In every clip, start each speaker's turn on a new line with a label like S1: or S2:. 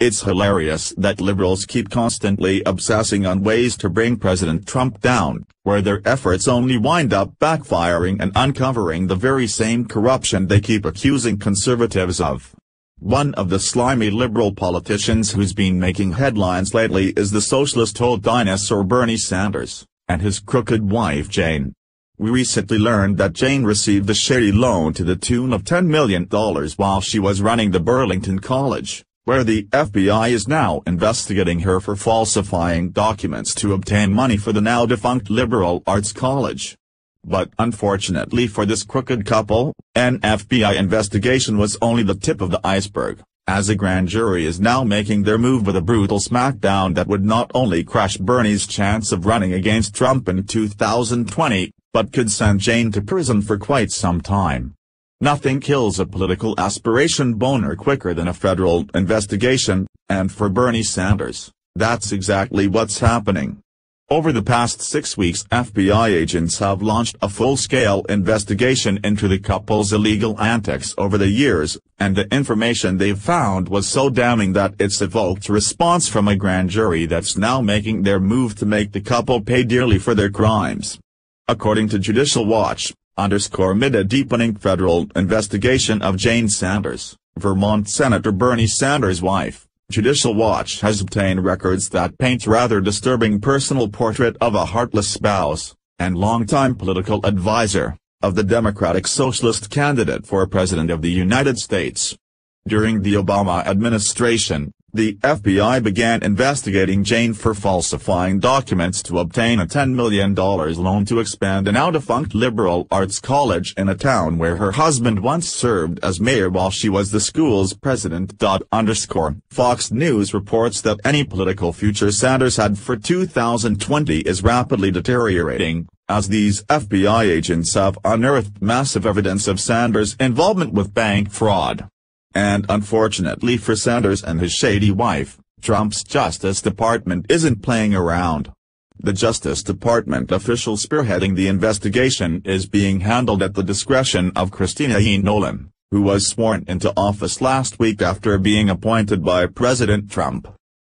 S1: It's hilarious that liberals keep constantly obsessing on ways to bring President Trump down, where their efforts only wind up backfiring and uncovering the very same corruption they keep accusing conservatives of. One of the slimy liberal politicians who's been making headlines lately is the socialist old dinosaur Bernie Sanders, and his crooked wife Jane. We recently learned that Jane received a shady loan to the tune of $10 million while she was running the Burlington College where the FBI is now investigating her for falsifying documents to obtain money for the now-defunct liberal arts college. But unfortunately for this crooked couple, an FBI investigation was only the tip of the iceberg, as a grand jury is now making their move with a brutal smackdown that would not only crush Bernie's chance of running against Trump in 2020, but could send Jane to prison for quite some time. Nothing kills a political aspiration boner quicker than a federal investigation, and for Bernie Sanders, that's exactly what's happening. Over the past six weeks FBI agents have launched a full-scale investigation into the couple's illegal antics over the years, and the information they've found was so damning that it's evoked response from a grand jury that's now making their move to make the couple pay dearly for their crimes. According to Judicial Watch, underscore amid a deepening federal investigation of Jane Sanders, Vermont Senator Bernie Sanders' wife. Judicial Watch has obtained records that paint rather disturbing personal portrait of a heartless spouse, and longtime political advisor, of the Democratic Socialist candidate for President of the United States. During the Obama administration, the FBI began investigating Jane for falsifying documents to obtain a $10 million loan to expand a now-defunct liberal arts college in a town where her husband once served as mayor while she was the school's president. Fox News reports that any political future Sanders had for 2020 is rapidly deteriorating, as these FBI agents have unearthed massive evidence of Sanders' involvement with bank fraud. And unfortunately for Sanders and his shady wife, Trump's Justice Department isn't playing around. The Justice Department official spearheading the investigation is being handled at the discretion of Christina E. Nolan, who was sworn into office last week after being appointed by President Trump.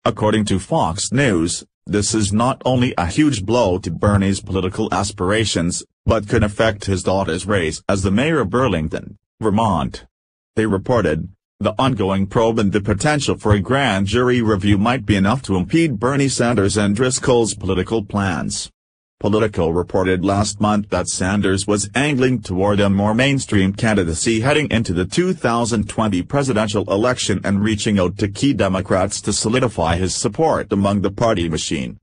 S1: According to Fox News, this is not only a huge blow to Bernie's political aspirations, but could affect his daughter's race as the mayor of Burlington, Vermont. They reported, the ongoing probe and the potential for a grand jury review might be enough to impede Bernie Sanders and Driscoll's political plans. Politico reported last month that Sanders was angling toward a more mainstream candidacy heading into the 2020 presidential election and reaching out to key Democrats to solidify his support among the party machine.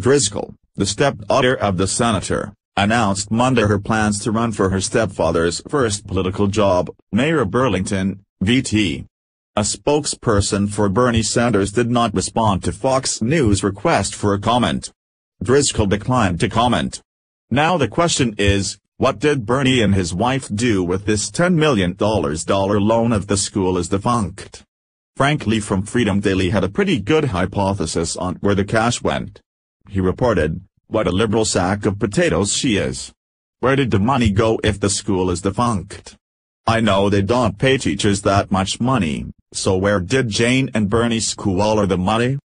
S1: Driscoll, the stepdaughter of the senator, announced Monday her plans to run for her stepfather's first political job, Mayor Burlington, VT. A spokesperson for Bernie Sanders did not respond to Fox News' request for a comment. Driscoll declined to comment. Now the question is, what did Bernie and his wife do with this $10 million loan if the school is defunct? Frankly from Freedom Daily had a pretty good hypothesis on where the cash went. He reported, what a liberal sack of potatoes she is. Where did the money go if the school is defunct? I know they don't pay teachers that much money, so where did Jane and Bernie squander the money?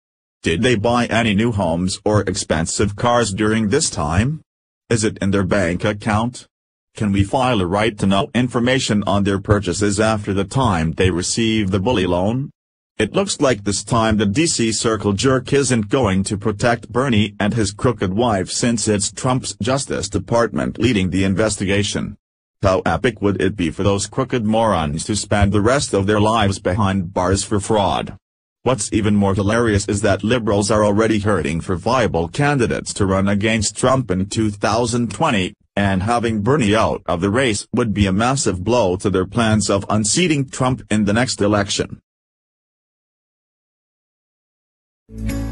S1: Did they buy any new homes or expensive cars during this time? Is it in their bank account? Can we file a right to know information on their purchases after the time they receive the bully loan? It looks like this time the DC circle jerk isn't going to protect Bernie and his crooked wife since it's Trump's Justice Department leading the investigation. How epic would it be for those crooked morons to spend the rest of their lives behind bars for fraud? What's even more hilarious is that liberals are already hurting for viable candidates to run against Trump in 2020, and having Bernie out of the race would be a massive blow to their plans of unseating Trump in the next election.
S2: You.